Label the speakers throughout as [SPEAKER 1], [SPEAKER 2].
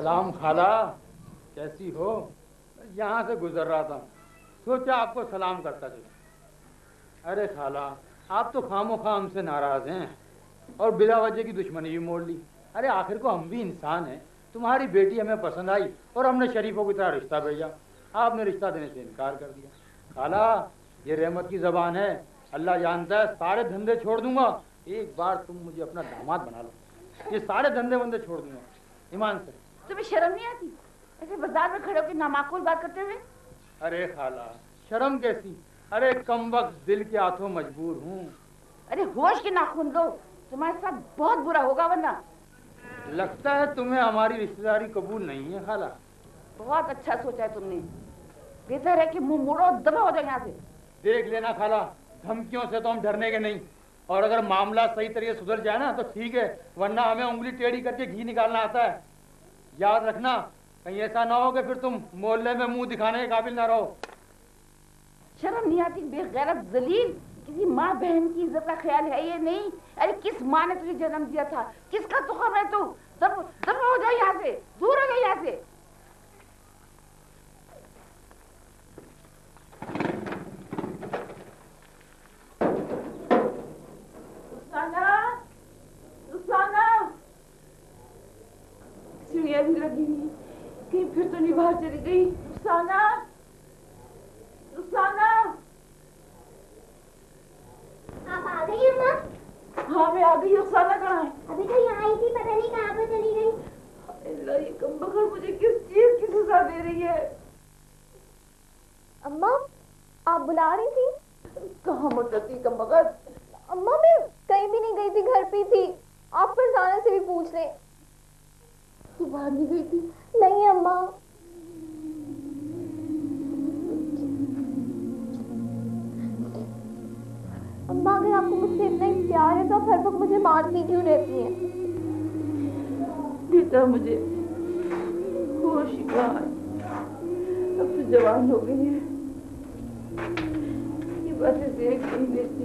[SPEAKER 1] सलाम खाला, कैसी हो? यहाँ से गुजर रहा था। सोचा आपको सलाम करता चलो। अरे खाला, आप तो खामो खा हमसे नाराज़ हैं और बिला वजह की दुश्मनी भी मोड़ ली। अरे आखिर को हम भी इंसान हैं। तुम्हारी बेटी हमें पसंद आई और हमने शरीफों की तरह रिश्ता भेजा। आपने रिश्ता देने से इनकार कर दिया। खाला, ये रहमत की जबान है। अल्लाह जानता है, सारे धंधे छोड़ दूँगा। एक बार तुम मुझे अपना दामाद बना लो। ये सारे धंधे बंदे छोड़ दूँगा। ईमान से।
[SPEAKER 2] तुम्हें शर्म नहीं आती? ऐसे बाज़ार में खड़े होकर नामाकुल बात करते हुए?
[SPEAKER 1] अरे खाला शर्म कैसी? अरे कम वक्त दिल के हाथों मजबूर हूँ।
[SPEAKER 2] अरे होश के नाखून दो। तुम्हारे साथ बहुत बुरा होगा वरना।
[SPEAKER 1] लगता है तुम्हें हमारी रिश्तेदारी कबूल नहीं है खाला।
[SPEAKER 2] बहुत अच्छा सोचा है तुमने। बेहतर है कि मुँह मोड़ो दबा हो जाए यहाँ से।
[SPEAKER 1] देख लेना खाला धमकियों से तो हम डरने के नहीं। और अगर मामला सही तरीके सुधर जाए ना तो ठीक है वरना हमें उंगली टेढ़ी करके घी निकालना आता है। याद रखना, कहीं ऐसा ना हो कि फिर तुम मोहल्ले में मुँह दिखाने के काबिल ना रहो।
[SPEAKER 2] शर्म नहीं आती, बेगैरत जलील। किसी माँ बहन की इज़्ज़त का ख्याल है ये नहीं? अरे, किस माँ ने तुझे जन्म दिया था? किसका तुखम है तू? जब जब हो जाओ यहाँ से, दूर हो जाओ यहाँ से रुखसाना रुखसाना चिड़िया भी लगी हुई कहीं फिर तो नहीं बाहर चली गई। रुखसाना रुखसाना
[SPEAKER 3] आप आ गई अम्मा
[SPEAKER 2] हाँ मैं आ गई रुखसाना कहाँ है?
[SPEAKER 3] अभी तो यहाँ आई थी पता नहीं कहाँ पर चली गई।
[SPEAKER 2] अल्लाह ये कमबख्त मुझे किस चीज़ की सजा दे रही है?
[SPEAKER 3] अम्मा आप बुला रही थी?
[SPEAKER 2] कहाँ मुर्तती कमबख्त?
[SPEAKER 3] अम्मा मैं कहीं भी नहीं गई थी घर पे थी। आप फरजाना से भी पूछ ले।
[SPEAKER 2] तू बाहर नहीं गई थी
[SPEAKER 3] नहीं अम्मा। अम्मा अगर आपको मुझसे इतना ही प्यार है तो आप हर वक्त मुझे मारती क्यों रहती हैं।
[SPEAKER 2] बेटा मुझे। होश अब तो जवान हो गई है। ये बातें देख नहीं लेती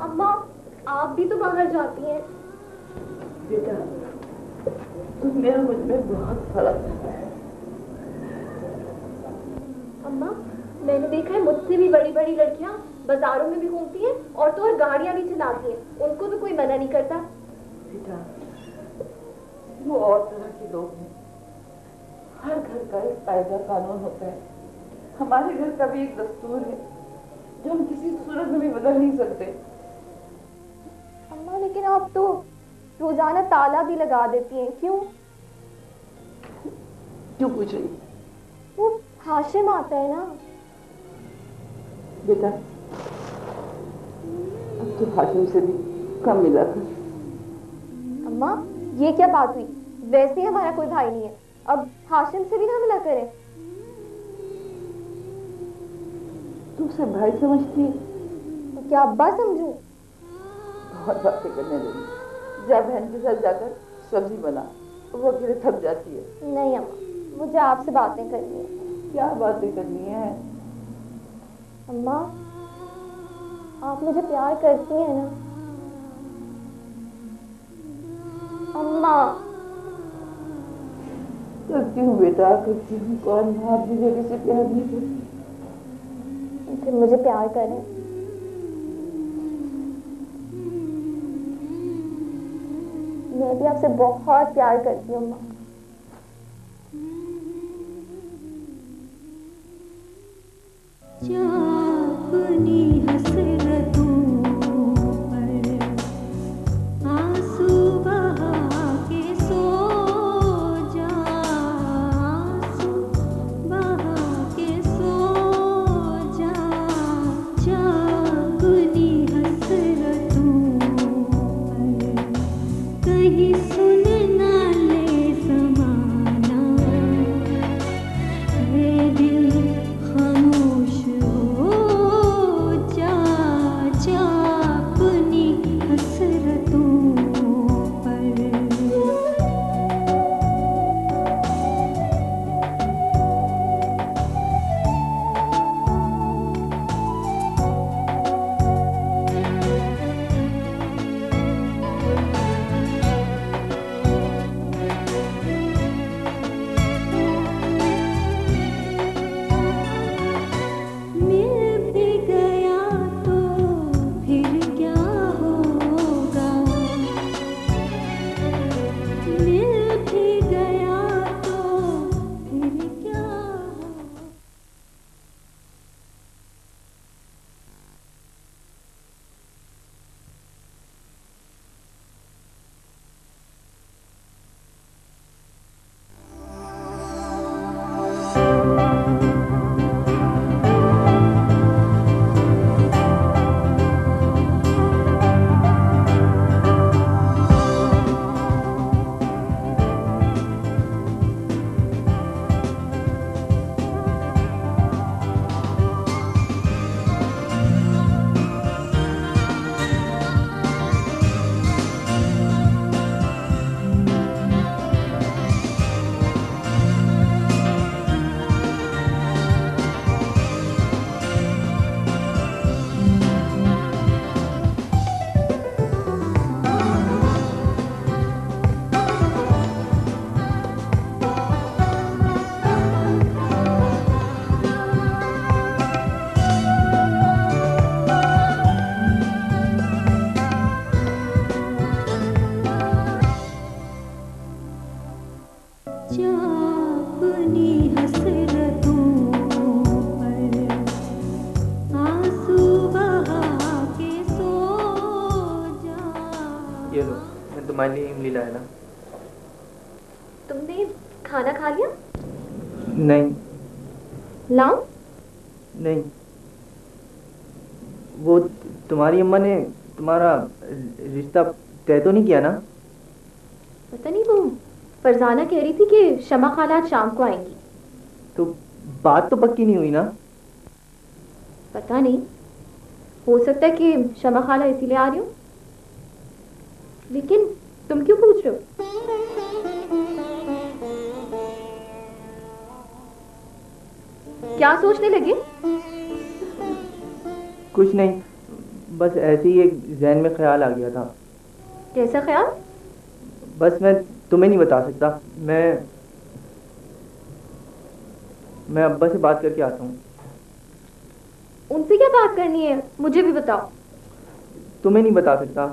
[SPEAKER 3] अम्मा आप भी तो बाहर जाती हैं।
[SPEAKER 2] बेटा तुम मेरा मुझमें बहुत फ़र्क है।
[SPEAKER 3] अम्मा मैंने देखा है मुझसे भी बड़ी बड़ी लड़कियाँ बाजारों में भी घूमती हैं और तो और गाड़ियाँ भी चलाती हैं। उनको तो कोई मना नहीं करता।
[SPEAKER 2] बेटा वो और तरह के लोग हैं। हर घर का एक कायदा कानून होता है। हमारे घर का भी एक दस्तूर है जो हम किसी सूरत में भी बदल नहीं सकते।
[SPEAKER 3] अम्मा लेकिन आप तो रोज़ाना ताला भी लगा देती हैं। क्यों?
[SPEAKER 2] क्यों पूछ रही
[SPEAKER 3] वो हाशिम आता है ना।
[SPEAKER 2] बेटा अब तो हाशिम से भी कम मिला था।
[SPEAKER 3] अम्मा ये क्या बात हुई? वैसे ही हमारा कोई भाई नहीं है। अब हाशिम से भी ना मिला करें।
[SPEAKER 2] तू उसे भाई समझती है?
[SPEAKER 3] तो क्या अब्बा समझू?
[SPEAKER 2] बहुत बातें करने लगी। जा बहन के साथ जाकर सब्ज़ी बना। वो अकेले थक जाती है।
[SPEAKER 3] नहीं अम्मा मुझे आपसे बातें करनी है।
[SPEAKER 2] क्या बातें करनी है?
[SPEAKER 3] अम्मा आप मुझे प्यार करती हैं ना? अम्मा।
[SPEAKER 2] करती हूँ बेटा करती हूँ। कौन माँ अपनी बेटे प्यार नहीं करती।
[SPEAKER 3] फिर मुझे प्यार करें। मैं भी आपसे बहुत प्यार करती हूँ अम्मा
[SPEAKER 4] चापनी हसरतों
[SPEAKER 5] मैं तुम्हारे लिए इमली लाया ना।
[SPEAKER 3] तुमने खाना खा लिया?
[SPEAKER 5] नहीं।
[SPEAKER 3] लाऊं
[SPEAKER 5] नहीं। वो तुम्हारी अम्मा ने तुम्हारा रिश्ता तय तो नहीं किया ना?
[SPEAKER 3] पता नहीं वो फरजाना कह रही थी कि शमा खाला शाम को आएँगी।
[SPEAKER 5] तो बात तो पक्की नहीं हुई ना?
[SPEAKER 3] पता नहीं। हो सकता है कि शमा खाला इसीलिए आ रही हो। लेकिन तुम क्यों पूछ रहे हो? क्या सोचने लगे?
[SPEAKER 5] कुछ नहीं बस ऐसे ही एक जहन में ख्याल आ गया था।
[SPEAKER 3] कैसा ख्याल?
[SPEAKER 5] बस मैं तुम्हें नहीं बता सकता मैं मैं अब्बा से बात करके आता हूँ।
[SPEAKER 3] उनसे क्या बात करनी है? मुझे भी बताओ।
[SPEAKER 5] तुम्हें नहीं बता सकता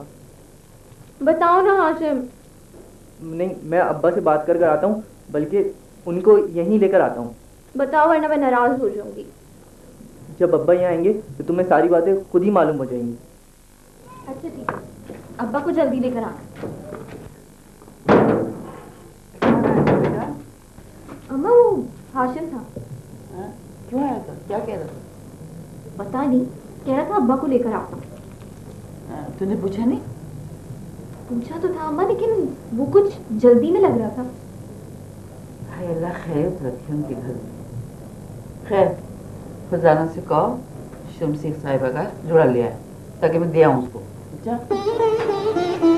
[SPEAKER 3] बताओ ना हाशिम।
[SPEAKER 5] नहीं मैं अब्बा से बात कर कर आता हूँ बल्कि उनको यहीं लेकर आता हूँ।
[SPEAKER 3] बताओ वरना मैं नाराज़ हो जाऊँगी।
[SPEAKER 5] जब अब्बा यहाँ आएँगे तो तुम्हें सारी बातें खुद ही मालूम हो जाएँगी।
[SPEAKER 3] अच्छा ठीक है। अब्बा को जल्दी लेकर आना अम्मा वो हाशिम था।
[SPEAKER 2] हाँ? क्यों आया था? क्या कह रहा था?
[SPEAKER 3] पता नहीं कह रहा था अब्बा को लेकर आता
[SPEAKER 2] हाँ, तूने पूछा नहीं?
[SPEAKER 3] पूछा तो था अम्मा लेकिन वो कुछ जल्दी में लग रहा था।
[SPEAKER 2] हाय अल्लाह खैर रखे उनके घर में। खैर फजाना से कहो शमसी साहिबा का जुड़ा लिया ताकि मैं दे आऊँ उसको। अच्छा